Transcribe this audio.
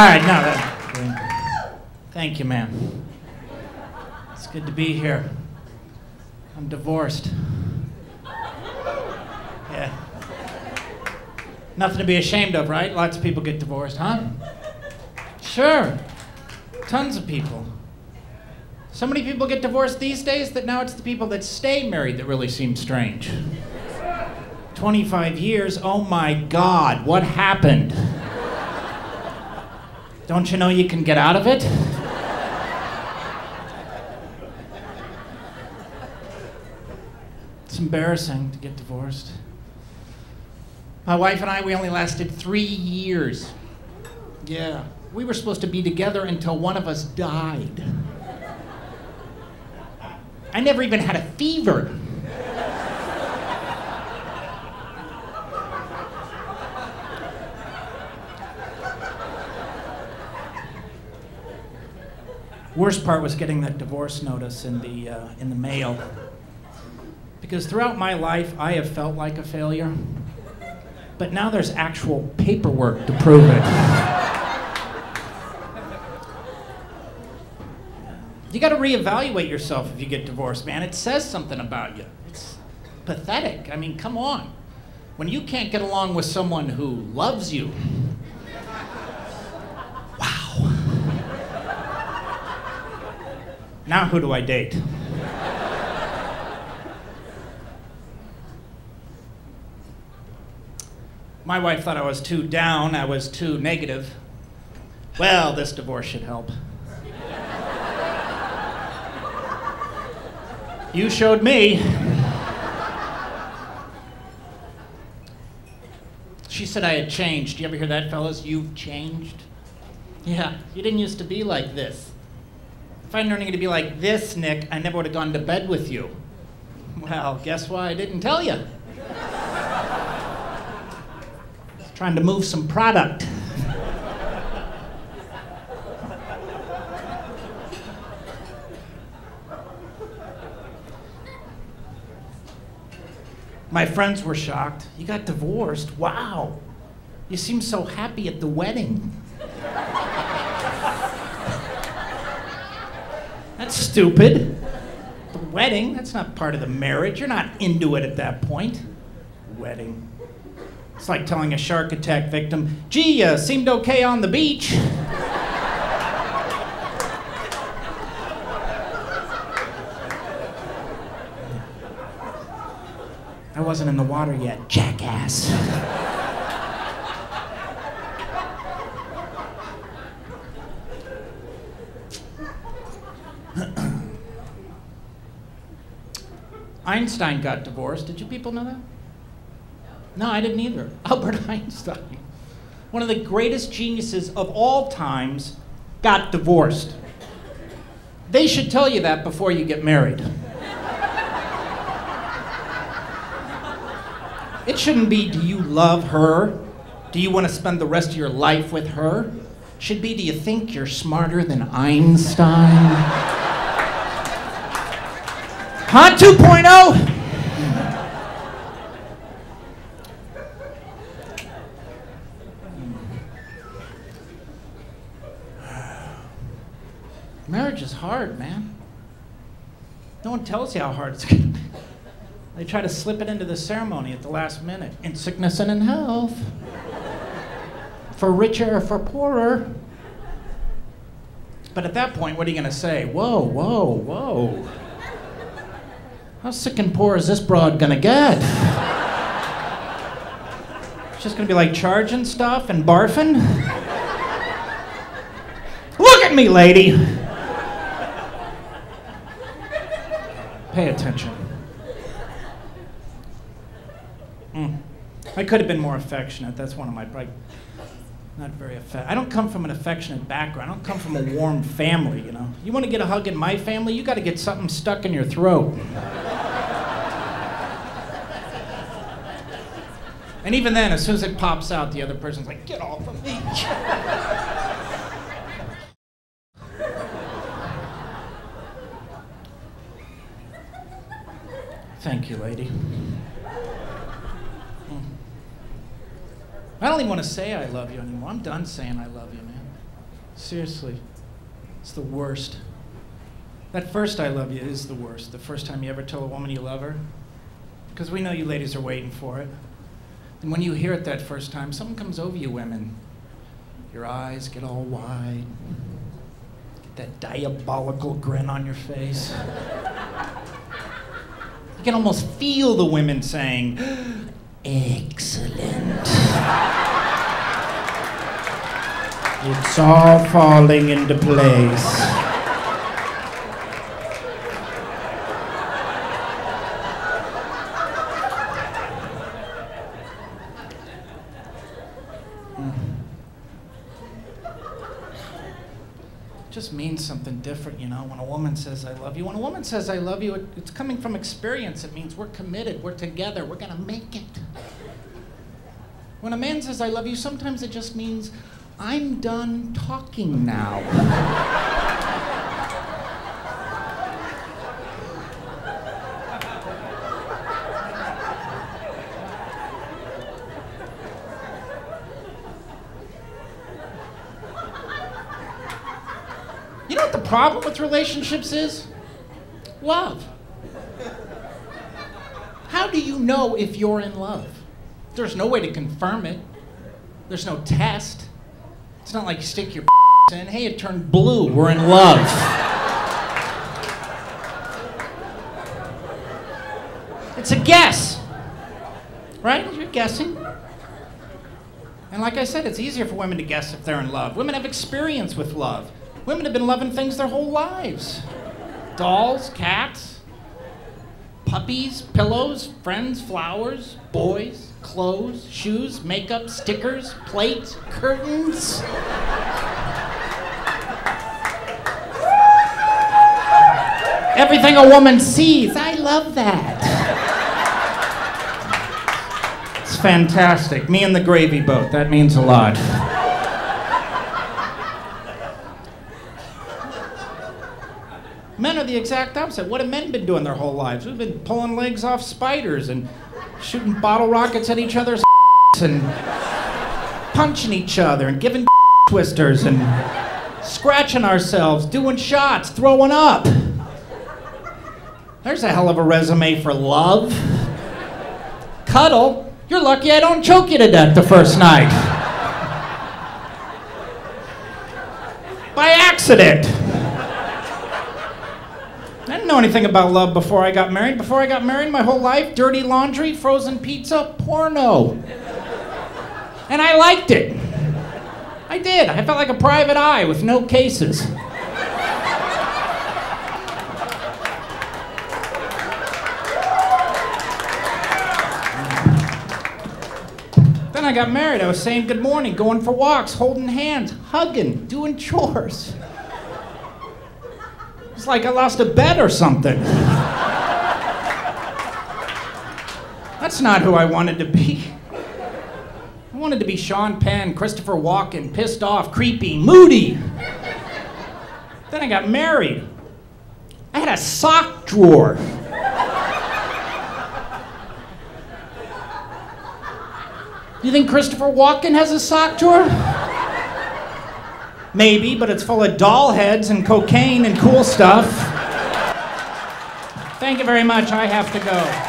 right, no. Thank you, ma'am. It's good to be here. I'm divorced. Yeah. Nothing to be ashamed of, right? Lots of people get divorced, huh? Sure. Tons of people. So many people get divorced these days that now it's the people that stay married that really seem strange. 25 years, oh my God, what happened? Don't you know you can get out of it? It's embarrassing to get divorced. My wife and I, we only lasted three years. Yeah. We were supposed to be together until one of us died. I never even had a fever. Worst part was getting that divorce notice in the, uh, in the mail. Because throughout my life, I have felt like a failure. But now there's actual paperwork to prove it. You got to reevaluate yourself if you get divorced, man. It says something about you. It's pathetic. I mean, come on. When you can't get along with someone who loves you, Now, who do I date? My wife thought I was too down, I was too negative. Well, this divorce should help. You showed me. She said I had changed. You ever hear that, fellas? You've changed? Yeah, you didn't used to be like this. If I'd known you to be like this, Nick, I never would have gone to bed with you. Well, guess why I didn't tell you? trying to move some product. My friends were shocked. You got divorced? Wow. You seem so happy at the wedding. That's stupid. The wedding, that's not part of the marriage. You're not into it at that point. Wedding. It's like telling a shark attack victim, gee, you seemed okay on the beach. I wasn't in the water yet, jackass. Einstein got divorced. Did you people know that? No, I didn't either. Albert Einstein, one of the greatest geniuses of all times, got divorced. They should tell you that before you get married. It shouldn't be, do you love her? Do you want to spend the rest of your life with her? It should be, do you think you're smarter than Einstein? Huh, 2.0? Marriage is hard, man. No one tells you how hard it's going to be. They try to slip it into the ceremony at the last minute in sickness and in health. For richer or for poorer. But at that point, what are you going to say? Whoa, whoa, whoa. How sick and poor is this broad to get? She's just to be like charging stuff and barfing? Look at me, lady! Pay attention. Mm. I could have been more affectionate. That's one of my like, not very affectionate. I don't come from an affectionate background. I don't come from a warm family. You know, you want to get a hug in my family, you got to get something stuck in your throat. And even then, as soon as it pops out, the other person's like, "Get off of me!" Thank you, lady. Hmm. I don't even want to say I love you anymore. I'm done saying I love you, man. Seriously, it's the worst. That first I love you is the worst. The first time you ever tell a woman you love her. Because we know you ladies are waiting for it. And when you hear it that first time, something comes over you, women. Your eyes get all wide, get that diabolical grin on your face. You can almost feel the women saying, Excellent. it's all falling into place. Just means something different, you know, when a woman says, I love you. When a woman says, I love you, it, it's coming from experience. It means we're committed, we're together, we're going to make it. When a man says, I love you, sometimes it just means, I'm done talking now. You know what the problem with relationships is? Love. How do you know if you're in love? There's no way to confirm it. There's no test. It's not like you stick your in, hey, it turned blue, we're in love. It's a guess. Right? You're guessing. And like I said, it's easier for women to guess if they're in love. Women have experience with love. Women have been loving things their whole lives dolls, cats, puppies, pillows, friends, flowers, boys, clothes, shoes, makeup, stickers, plates, curtains. Everything a woman sees. I love that. It's fantastic. Me and the gravy boat. That means a lot. Men are the exact opposite. What have men been doing their whole lives? We've been pulling legs off spiders and shooting bottle rockets at each other's and punching each other and giving twisters and scratching ourselves, doing shots, throwing up. There's a hell of a resume for love. Cuddle. You're lucky I don't choke you to death the first night. By accident. I didn't know anything about love before I got married. Before I got married, my whole life, dirty laundry, frozen pizza, porno. And I liked it. I did. I felt like a private eye with no cases. Then I got married. I was saying good morning, going for walks, holding hands, hugging, doing chores. It's like I lost a bet or something. That's not who I wanted to be. I wanted to be Sean Penn, Christopher Walken, pissed off, creepy, moody. Then I got married. I had a sock drawer. You think Christopher Walken has a sock drawer? Maybe, but it's full of doll heads and cocaine and cool stuff. Thank you very much. I have to go.